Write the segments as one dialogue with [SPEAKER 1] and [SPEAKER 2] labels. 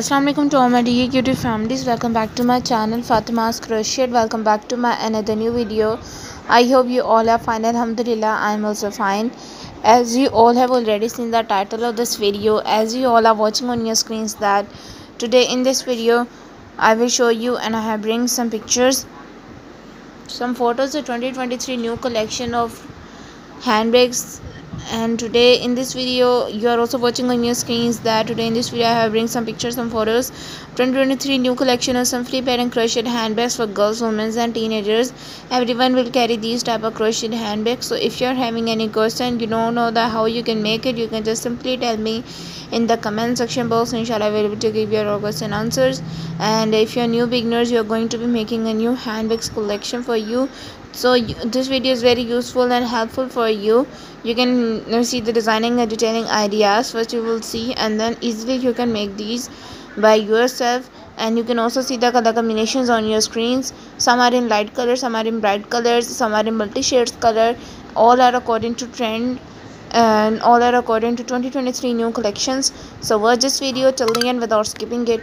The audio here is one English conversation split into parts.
[SPEAKER 1] Assalamualaikum to all my dear YouTube families. Welcome back to my channel Fatima's Crochet. Welcome back to my another new video. I hope you all are fine. Alhamdulillah, I am also fine. As you all have already seen the title of this video, as you all are watching on your screens, that today in this video I will show you and I have bring some pictures, some photos of 2023 new collection of handbags and today in this video you are also watching on your screens that today in this video i have bring some pictures some photos. 2023 new collection of some free and crocheted handbags for girls women and teenagers. Everyone will carry these type of crocheted handbags. So if you're having any question you don't know that how you can make it you can just simply tell me in the comment section box. Inshallah i will be able to give you your question answers. And if you're new beginners you're going to be making a new handbags collection for you so this video is very useful and helpful for you. You can see the designing and detailing ideas. First you will see and then easily you can make these by yourself. And you can also see the color combinations on your screens. Some are in light colors some are in bright colors some are in multi shades color. All are according to trend and all are according to 2023 new collections. So watch this video till the end without skipping it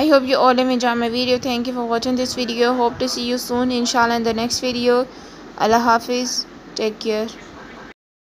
[SPEAKER 1] I hope you all have enjoyed my video. Thank you for watching this video. Hope to see you soon inshallah in the next video. Allah Hafiz. Take care.